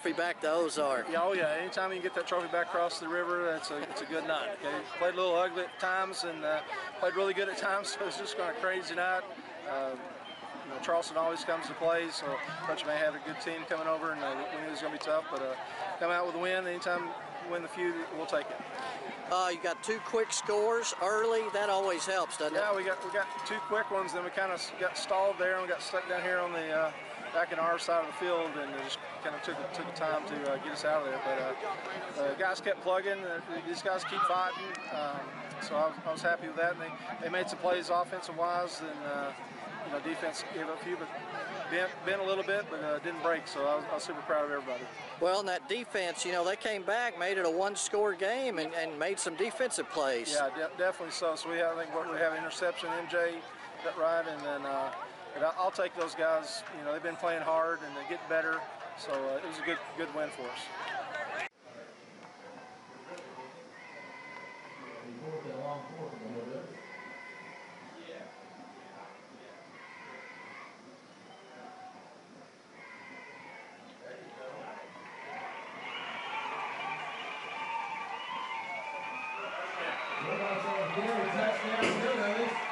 trophy back to Ozark. Yeah, oh yeah. Anytime you can get that trophy back across the river, that's a it's a good night. Okay, played a little ugly at times and uh, played really good at times. So it's just kind of crazy night. Uh, you know, Charleston always comes to play, so Coach may have a good team coming over, and uh, we knew it was going to be tough. But uh, come out with a win. Anytime you win the few, we'll take it. Uh, you got two quick scores early. That always helps, doesn't Yeah, it? we got we got two quick ones. Then we kind of got stalled there, and we got stuck down here on the uh, back in our side of the field, and it just kind of took took the time to uh, get us out of there. But uh, the guys kept plugging. Uh, these guys keep fighting. Um, so I was, I was happy with that. And they, they made some plays offensive wise, and uh, you know defense gave up a few, but bent, bent a little bit, but uh, didn't break. So I was, I was super proud of everybody. Well, in that defense, you know, they came back, made it a one-score game, and, and made some defensive plays. Yeah, de- definitely so. So we have, I think what we have interception, MJ got right, and then uh, but I'll take those guys. You know, they've been playing hard and they get better. So uh, it was a good good win for us. Touchdown.